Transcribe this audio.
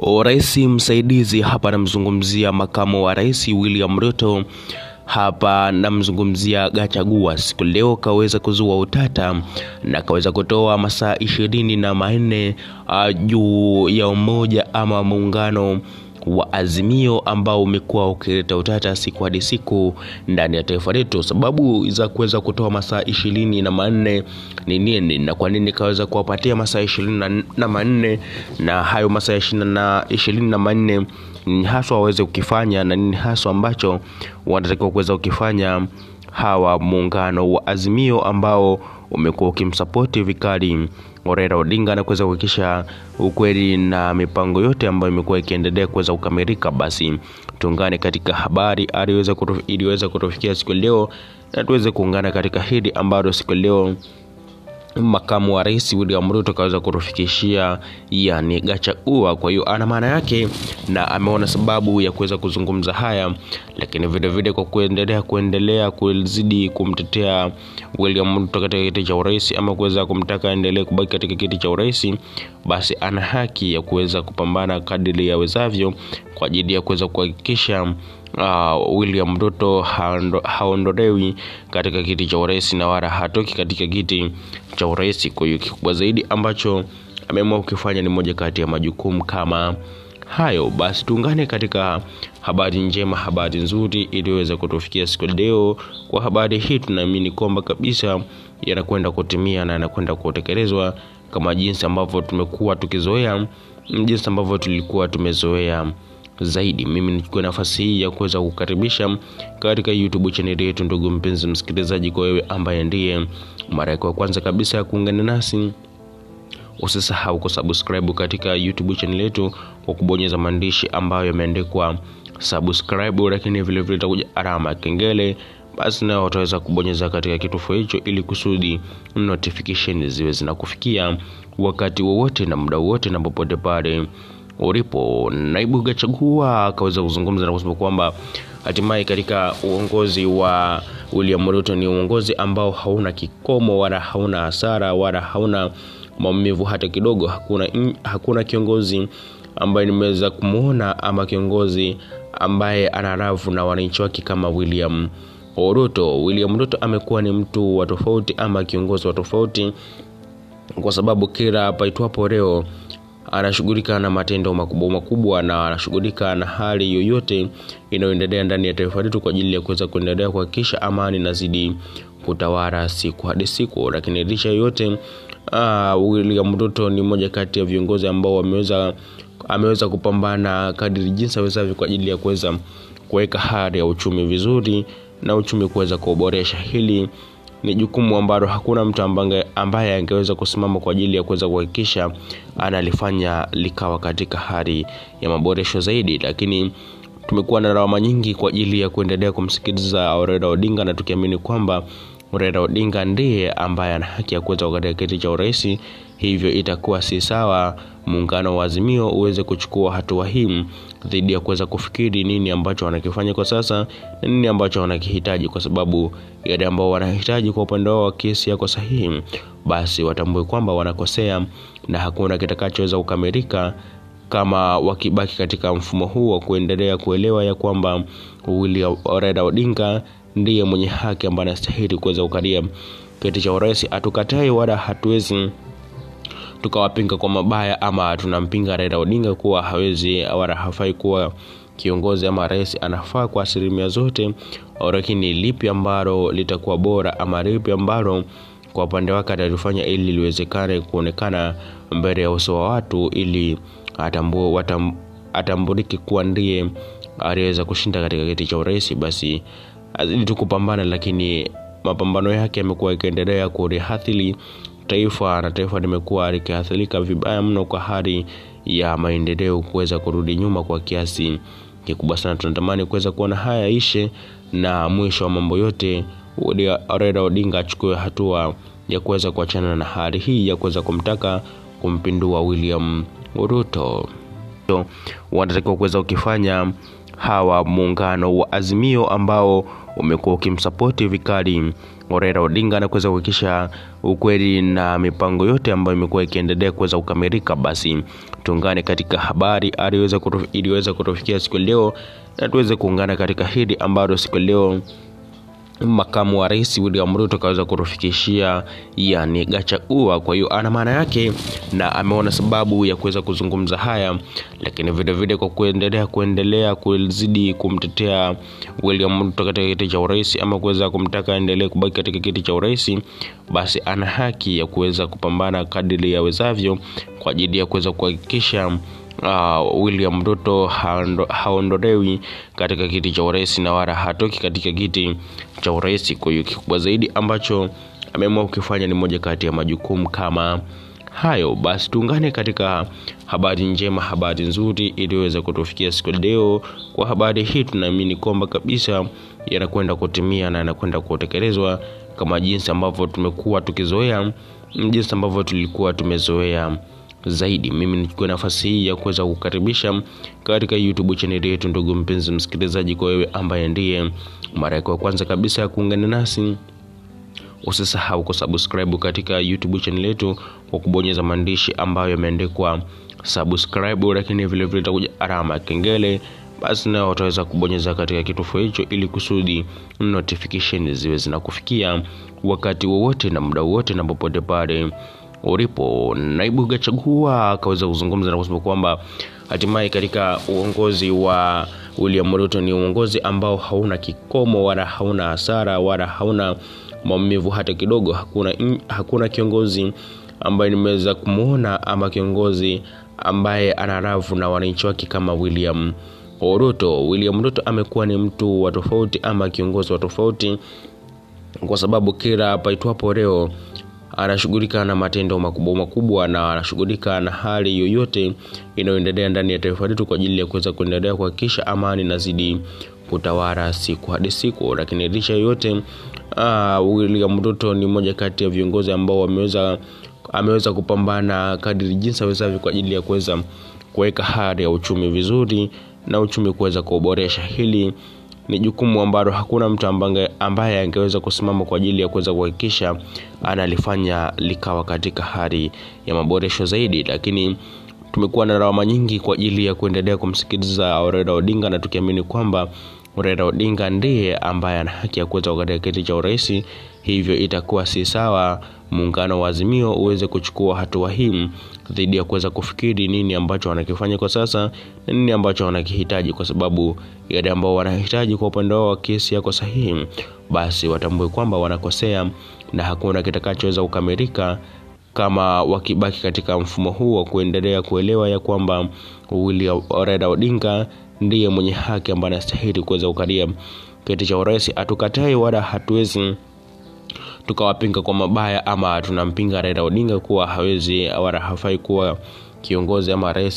Rais msaidizi hapa namzungumzia makamu wa rais William Ruto hapa namzungumzia Gachagua. Siku leo kaweza kuzua utata na kaweza kutoa masaa ishirini na manne uh, juu ya umoja ama muungano wa Azimio ambao umekuwa ukileta utata siku hadi siku ndani ya taifa letu. Sababu za kuweza kutoa masaa ishirini na manne ni nini, na kwa nini kaweza kuwapatia masaa ishirini na manne na hayo masaa ishirini na manne ni haswa waweze kukifanya na nini haswa ambacho wanatakiwa kuweza kukifanya hawa muungano wa Azimio ambao umekuwa ukimsapoti vikali Raila Odinga na kuweza kuhakikisha ukweli na mipango yote ambayo imekuwa ikiendelea kuweza kukamilika. Basi tuungane katika habari iliweza kutufikia siku leo na tuweze kuungana katika hili ambalo siku leo makamu wa rais William Ruto kaweza kutufikishia yani Gachagua. Kwa hiyo ana maana yake na ameona sababu ya kuweza kuzungumza haya, lakini vile vile kwa kuendelea kuendelea kuzidi kumtetea William Ruto katika kiti cha urais ama kuweza kumtaka aendelee kubaki katika kiti cha urais, basi ana haki ya kuweza kupambana kadiri yawezavyo kwa ajili ya kuweza kuhakikisha Uh, William Ruto haondolewi katika kiti cha urais na wala hatoki katika kiti cha urais. Kwa hiyo kikubwa zaidi ambacho ameamua kukifanya ni moja kati ya majukumu kama hayo. Basi tuungane katika habari njema, habari nzuri iliyoweza kutufikia siku leo. Kwa habari hii tunaamini kwamba kabisa yanakwenda kutimia na yanakwenda kutekelezwa kama jinsi ambavyo tumekuwa tukizoea, jinsi ambavyo tulikuwa tumezoea zaidi. Mimi nichukue nafasi hii ya kuweza kukaribisha katika YouTube chaneli yetu, ndugu mpenzi msikilizaji, kwa wewe ambaye ndiye mara yako ya kwanza kabisa ya kuungana nasi, usisahau kusubscribe katika YouTube channel yetu kwa kubonyeza maandishi ambayo yameandikwa subscribe, lakini vile vile itakuja alama ya kengele basi nao utaweza kubonyeza katika kitufe hicho ili kusudi notification ziwe zinakufikia wakati wowote na muda wowote na popote pale ulipo. Naibu Gachagua akaweza kuzungumza na kusema kwamba hatimaye katika uongozi wa William Ruto ni uongozi ambao hauna kikomo wala hauna hasara wala hauna maumivu hata kidogo. Hakuna, hakuna kiongozi ambaye nimeweza kumwona ama kiongozi ambaye ana rafu na wananchi wake kama William Ruto. William Ruto amekuwa ni mtu wa tofauti ama kiongozi wa tofauti, kwa sababu kila paitwapo leo anashughulika na matendo makubwa makubwa na anashughulika na hali yoyote inayoendelea ndani ya taifa letu kwa ajili ya kuweza kuendelea kuhakikisha amani inazidi kutawala siku hadi siku. Lakini licha yote, uh, William Ruto ni mmoja kati ya viongozi ambao wameweza ameweza kupambana kadiri jinsi awezavyo kwa ajili ya kuweza kuweka hali ya uchumi vizuri na uchumi kuweza kuboresha. Hili ni jukumu ambalo hakuna mtu ambaye angeweza kusimama kwa ajili ya kuweza kuhakikisha analifanya likawa katika hali ya maboresho zaidi, lakini tumekuwa na lawama nyingi kwa ajili ya kuendelea kumsikiliza Raila Odinga na tukiamini kwamba Raila Odinga ndiye ambaye ana haki ya kuweza katika kiti cha urais. Hivyo itakuwa si sawa muungano wa Azimio uweze kuchukua hatua hii dhidi ya kuweza kufikiri nini ambacho wanakifanya kwa sasa na nini ambacho wanakihitaji, kwa sababu yale ambao wanahitaji kwa upande wao wa kesi yako sahihi, basi watambue kwamba wanakosea na hakuna kitakachoweza kukamilika kama wakibaki katika mfumo huu wa kuendelea kuelewa ya kwamba William Raila Odinga ndiye mwenye haki ambaye anastahili kuweza kukalia kiti cha urais. Hatukatai wala hatuwezi tukawapinga kwa mabaya ama tunampinga Raila Odinga kuwa hawezi wala hafai kuwa kiongozi ama rais, anafaa kwa asilimia zote, lakini lipi ambalo litakuwa bora ama lipi ambalo kwa upande wake atalifanya ili liwezekane kuonekana mbele ya uso wa watu ili atambue watam, atambulike kuwa ndiye aliweza kushinda katika kiti cha urais, basi azidi tu kupambana, lakini mapambano yake yamekuwa yakiendelea kuliathiri taifa na taifa limekuwa likiathirika vibaya mno kwa hali ya maendeleo kuweza kurudi nyuma kwa kiasi kikubwa sana. Tunatamani kuweza kuona haya ishe na mwisho wa mambo yote Raila Odinga achukue hatua ya kuweza kuachana na hali hii ya kuweza kumtaka kumpindua William Ruto. Wanatakiwa kuweza kukifanya hawa muungano wa Azimio ambao umekuwa ukimsapoti vikali Raila Odinga na kuweza kuhakikisha ukweli na mipango yote ambayo imekuwa ikiendelea kuweza kukamilika, basi tuungane katika habari. Iliyoweza kutufikia siku leo na tuweze kuungana katika hili ambalo siku leo makamu wa rais William Ruto kaweza kutufikishia yani Gachagua. Kwa hiyo ana maana yake na ameona sababu ya kuweza kuzungumza haya, lakini vile vile kwa kuendelea kuendelea kuzidi kumtetea William Ruto katika kiti cha urais ama kuweza kumtaka aendelee kubaki katika kiti cha urais, basi ana haki ya kuweza kupambana kadiri yawezavyo kwa ajili ya kuweza kuhakikisha Uh, William Ruto haondolewi katika kiti cha urais na wala hatoki katika kiti cha urais. Kwa hiyo kikubwa zaidi ambacho ameamua kukifanya ni moja kati ya majukumu kama hayo. Basi tuungane katika habari njema, habari nzuri iliyoweza kutufikia siku leo. Kwa habari hii tunaamini kwamba kabisa yanakwenda kutimia na yanakwenda kutekelezwa kama jinsi ambavyo tumekuwa tukizoea, jinsi ambavyo tulikuwa tumezoea zaidi. Mimi nichukue nafasi hii ya kuweza kukaribisha katika YouTube chaneli yetu, ndugu mpenzi msikilizaji, kwa wewe ambaye ndiye mara yako ya kwanza kabisa ya kuungana nasi, usisahau kusubscribe katika YouTube channel yetu kwa kubonyeza maandishi ambayo yameandikwa subscribe, lakini vile vile itakuja alama ya kengele, basi nao utaweza kubonyeza katika kitufe hicho ili kusudi notification ziwe zinakufikia wakati wowote na muda wowote na popote pale ulipo. Naibu Gachagua akaweza kuzungumza na kusema kwamba hatimaye katika uongozi wa William Ruto ni uongozi ambao hauna kikomo wala hauna hasara wala hauna maumivu hata kidogo. Hakuna, hakuna kiongozi ambaye nimeweza kumwona ama kiongozi ambaye ana rafu na wananchi wake kama William Ruto. William Ruto amekuwa ni mtu wa tofauti ama kiongozi wa tofauti, kwa sababu kila paitwapo leo anashughulika na matendo makubwa makubwa na anashughulika na hali yoyote inayoendelea ndani ya taifa letu kwa ajili ya kuweza kuendelea kuhakikisha amani inazidi kutawala siku hadi siku. Lakini licha yoyote, uh, William Ruto ni mmoja kati ya viongozi ambao wameweza ameweza kupambana kadiri jinsi awezavyo kwa ajili ya kuweza kuweka hali ya uchumi vizuri na uchumi kuweza kuboresha. Hili ni jukumu ambalo hakuna mtu ambaye angeweza kusimama kwa ajili ya kuweza kuhakikisha analifanya likawa katika hali ya maboresho zaidi, lakini tumekuwa na lawama nyingi kwa ajili ya kuendelea kumsikiliza Raila Odinga na tukiamini kwamba Raila Odinga ndiye ambaye ana haki ya kuweza katika kiti cha urais. Hivyo itakuwa si sawa muungano wa Azimio uweze kuchukua hatua hii dhidi ya kuweza kufikiri nini ambacho wanakifanya kwa sasa na nini ambacho wanakihitaji, kwa sababu yale ambao wanahitaji kwa upande wao wa kesi yako sahihi, basi watambue kwamba wanakosea na hakuna kitakachoweza kukamilika kama wakibaki katika mfumo huu wa kuendelea kuelewa ya kwamba William Raila Odinga ndiye mwenye haki ambaye anastahili kuweza kukalia kiti cha urais. Hatukatai wala hatuwezi tukawapinga kwa mabaya ama tunampinga Raila Odinga kuwa hawezi wala hafai kuwa kiongozi ama rais